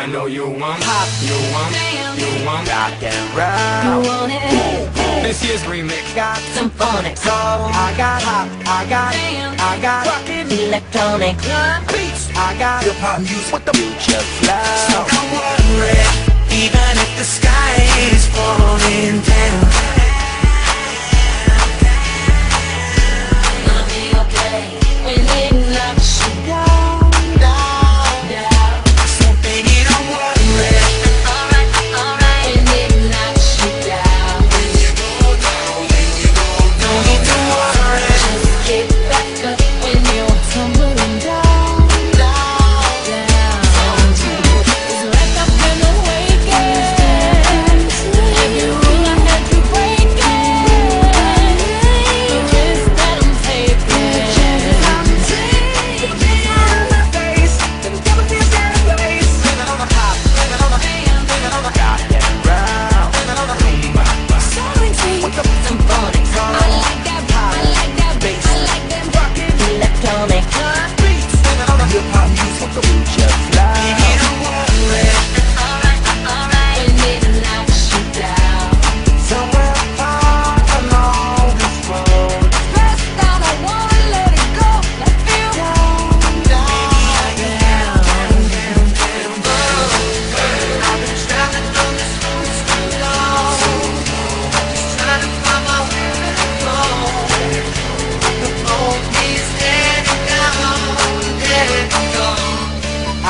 I know you want pop, you want, you want rock and roll. You want it? This year's remix got Symphonic, soul, I got hop, I got, I got rockin' electronic, beats, I got hip hop music with the future flow. So don't worry,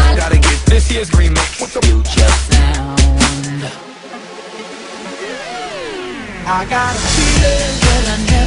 Gotta get, gotta get this year's remix. With the future Sound. I got a feeling That I never